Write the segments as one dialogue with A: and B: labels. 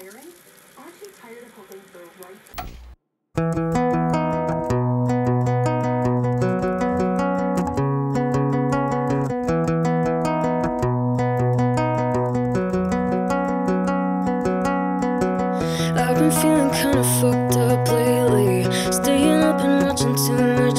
A: tiring? Aren't you tired of hoping for right?
B: I've been feeling kinda fucked up lately Staying up and watching too much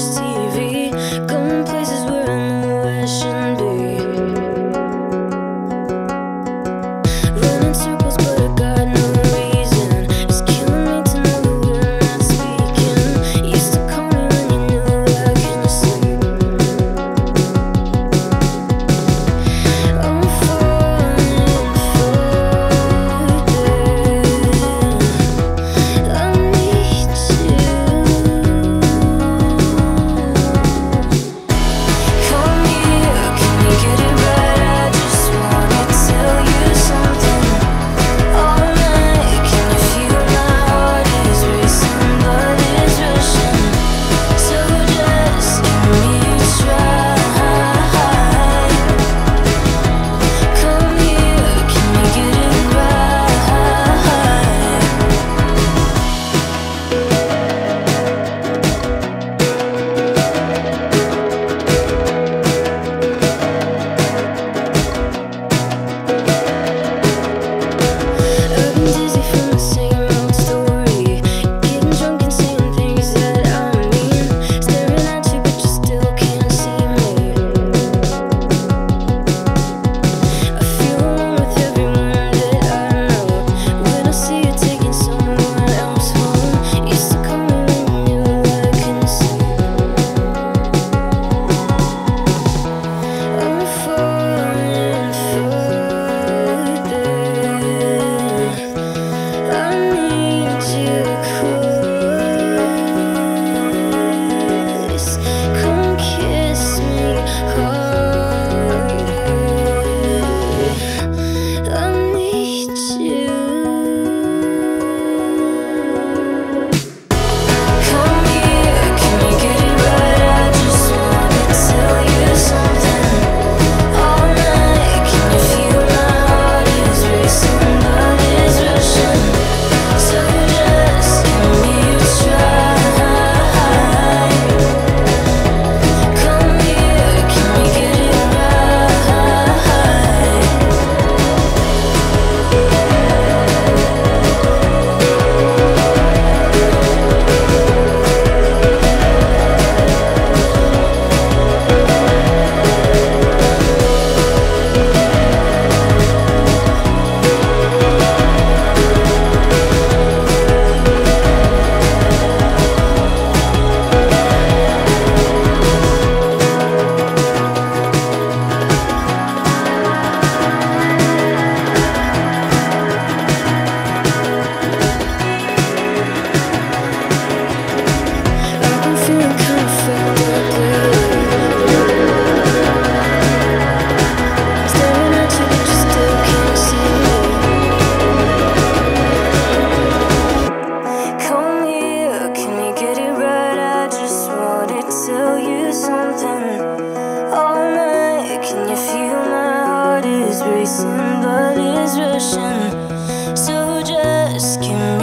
B: somebody's rushing. So just keep